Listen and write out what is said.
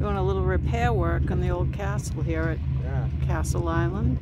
doing a little repair work on the old castle here at Yeah. Castle Island.